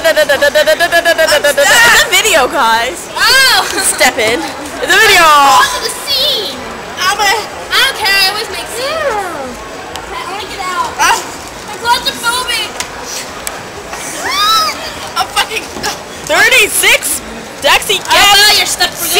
It's a video, guys. Oh! Step in. It's a video. Onto the scene! I'm a, I don't care, I always make scenes. I want to get out. Ah. I'm claustrophobic. I'm fucking... 36. Daxi I Cat. no, you're stuck for good.